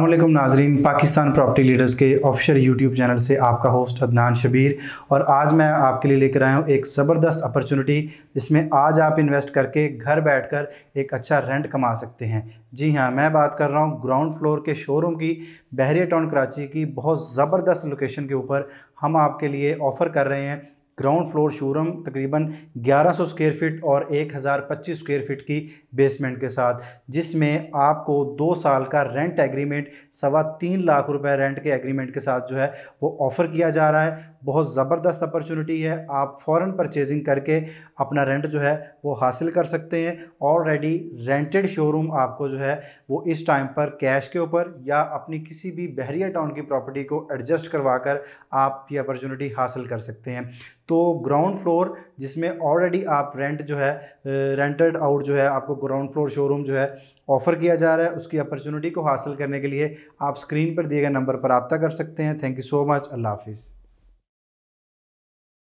वालेकुम नाजरीन, Pakistan property leaders के ऑफिशियल यूट्यूब चैनल से आपका होस्ट अदनान शबीर। और आज मैं आपके लिए लेकर आया हूँ एक ज़बरदस्त अपॉर्चुनिटी, जिसमें आज आप इन्वेस्ट करके घर बैठकर एक अच्छा रेंट कमा सकते हैं। जी हाँ मैं बात कर रहा हूँ ग्राउंड फ्लोर के शोरूम की बहरिया टाउन कराची की, बहुत ज़बरदस्त लोकेशन के ऊपर हम आपके लिए ऑफ़र कर रहे हैं। ग्राउंड फ्लोर शोरूम तकरीबन 1100 स्क्वायर फीट और 1025 स्क्वायर फीट की बेसमेंट के साथ, जिसमें आपको दो साल का रेंट एग्रीमेंट सवा तीन लाख रुपए रेंट के एग्रीमेंट के साथ जो है, वो ऑफ़र किया जा रहा है। बहुत ज़बरदस्त अपॉर्चुनिटी है। आप फ़ौर परचेजिंग करके अपना रेंट जो है, वो हासिल कर सकते हैं। ऑलरेडी रेंटेड शोरूम आपको जो है, वो इस टाइम पर कैश के ऊपर या अपनी किसी भी बहरिया टाउन की प्रॉपर्टी को एडजस्ट करवा कर आप ये अपॉर्चुनिटी हासिल कर सकते हैं। तो ग्राउंड फ्लोर जिसमें ऑलरेडी आप रेंट जो है रेंटेड आउट जो है, आपको ग्राउंड फ्लोर शोरूम जो है ऑफ़र किया जा रहा है, उसकी अपॉर्चुनिटी को हासिल करने के लिए आप स्क्रीन पर दिए गए नंबर पर रबता कर सकते हैं। थैंक यू सो मच अल्लाह हाफिज़।